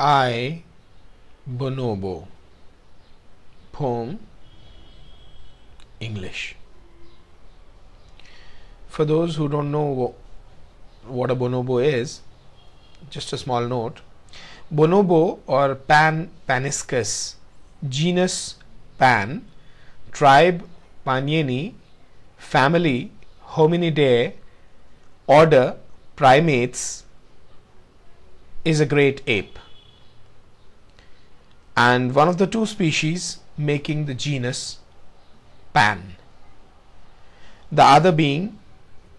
I Bonobo. Poem English. For those who don't know what a bonobo is just a small note. Bonobo or pan paniscus genus pan tribe Paniinae family Hominidae order primates is a great ape and one of the two species making the genus Pan. The other being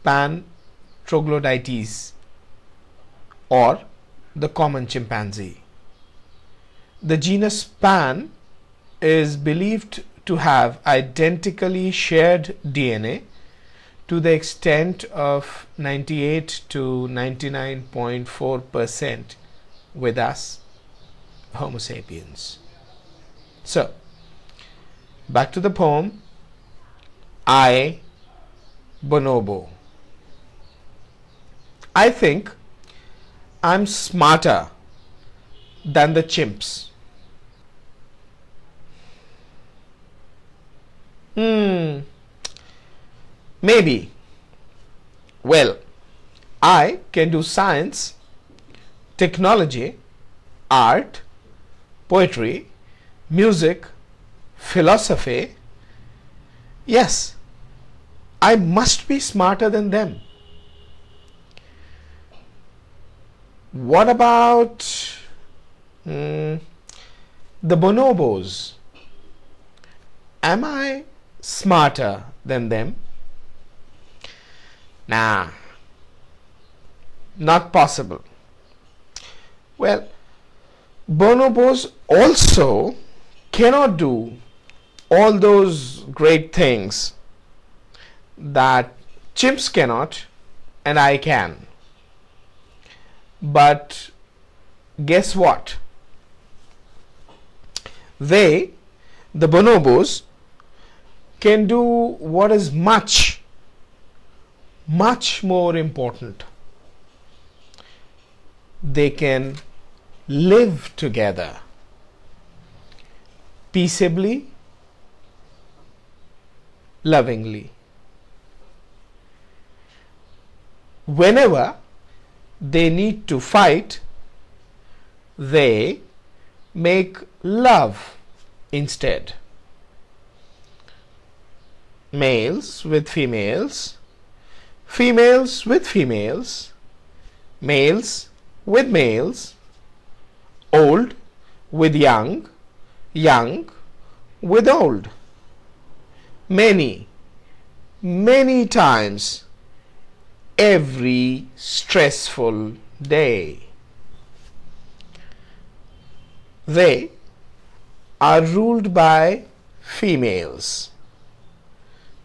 Pan troglodytes or the common chimpanzee. The genus Pan is believed to have identically shared DNA to the extent of 98 to 99.4 percent with us Homo sapiens. So, back to the poem I Bonobo. I think I'm smarter than the chimps. Hmm. Maybe. Well, I can do science, technology, art, poetry, music, philosophy. Yes, I must be smarter than them. What about mm, the bonobos? Am I smarter than them? Nah, not possible. Well, bonobos also cannot do all those great things that chimps cannot and I can. But guess what? They, the bonobos, can do what is much much more important. They can live together peaceably, lovingly. Whenever they need to fight, they make love instead. Males with females females with females, males with males, with young, young with old. Many, many times every stressful day. They are ruled by females.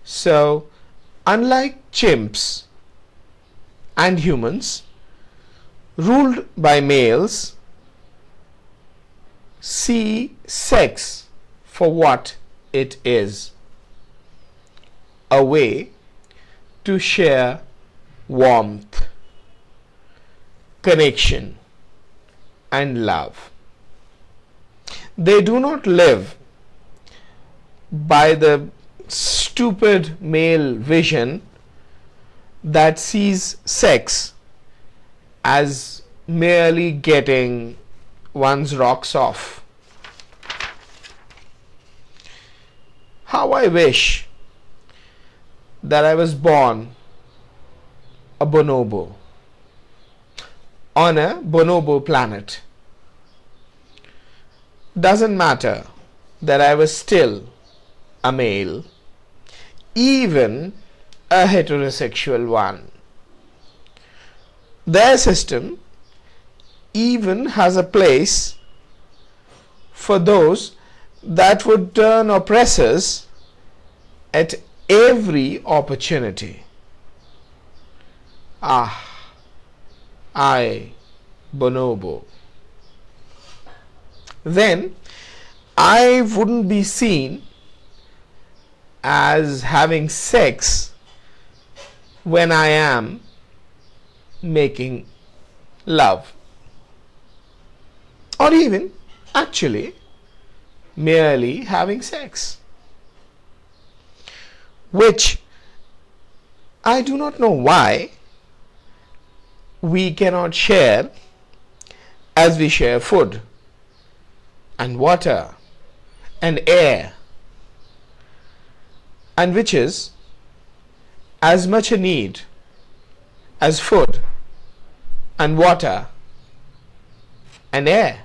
So, unlike chimps and humans ruled by males see sex for what it is a way to share warmth, connection, and love. They do not live by the stupid male vision that sees sex as merely getting one's rocks off. How I wish that I was born a bonobo on a bonobo planet. Doesn't matter that I was still a male even a heterosexual one. Their system even has a place for those that would turn oppressors at every opportunity. Ah, I, bonobo. Then I wouldn't be seen as having sex when I am making love. Or even actually merely having sex, which I do not know why we cannot share as we share food and water and air, and which is as much a need as food and water and air.